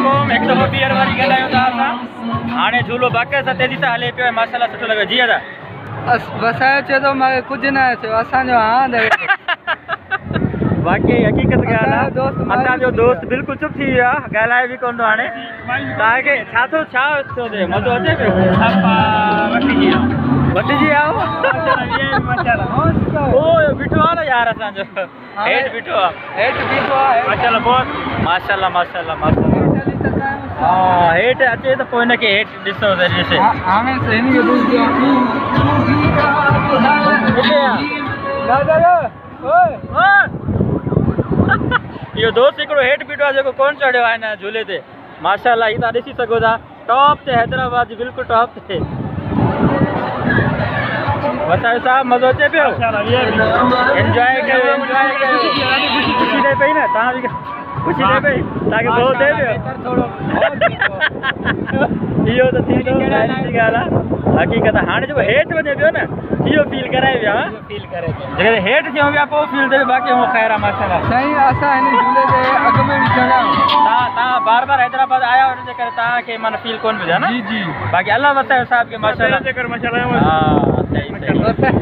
अलैकुम हिकु दफ़ो ॿीहर वारी ॻाल्हायूं था असां हाणे झूलो बाक़ी सां तेज़ी सां हले पियो ऐं माशाला सुठो लॻो जी दादा वसायो चए थो मूंखे कुझु न थियो असांजो बाक़ी हक़ीक़त ॻाल्हि आहे दोस्त असांजो दोस्त बिल्कुलु चुप थी वियो आहे ॻाल्हाए बि कोन थो हाणे तव्हांखे छा थो छा थो थिए मज़ो अचे पियो वटिजी आयो बीठो आहे न यार असांजो हेठि बीठो आहे हेठि बीठो आहे माशाला माशाला माशाला हा हेठि अचे त पोइ हिनखे हेठि ॾिसो त इहो दोस्त हिकिड़ो हेठि बीठो आहे जेको कोन चढ़ियो आहे हिन झूले ते माशाला हीअ तव्हां ॾिसी सघो था टॉप ते हैदराबाद जी बिल्कुलु टॉप ते वसायो साहब मज़ो अचे पियो एंजॉय कयो एंजॉय कयो ख़ुशी थिए पई न तव्हां बि ख़ुशी थिए पई तव्हांखे बहुत थिए पियो इहो त थींदो ॻाल्हि आहे हक़ीक़त हाणे जेको हेठि वञे पियो न इहो फील कराए विया फील करे जेकॾहिं हेठि थियूं पिया पोइ फील थिए बाक़ी हूअ ख़ैर आहे माशाला साईं असां हिन झूले जे अॻ में चढ़िया आहियूं तव्हां तव्हां बार बार हैदराबाद आया हुन जे करे तव्हांखे माना फील कोन थिए न? जी जी। बाक़ी अलाह वसायो साहिब खे माशाला हा सही सही।